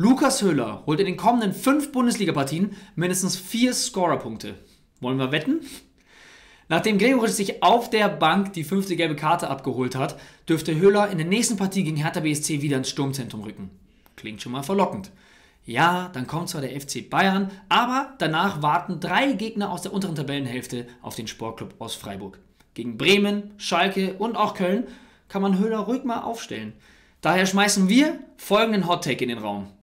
Lukas Höhler holt in den kommenden fünf Bundesligapartien mindestens vier Scorerpunkte. Wollen wir wetten? Nachdem Gregoritsch sich auf der Bank die fünfte gelbe Karte abgeholt hat, dürfte Höhler in der nächsten Partie gegen Hertha BSC wieder ins Sturmzentrum rücken. Klingt schon mal verlockend. Ja, dann kommt zwar der FC Bayern, aber danach warten drei Gegner aus der unteren Tabellenhälfte auf den Sportclub aus Freiburg. Gegen Bremen, Schalke und auch Köln kann man Höhler ruhig mal aufstellen. Daher schmeißen wir folgenden Hottake in den Raum.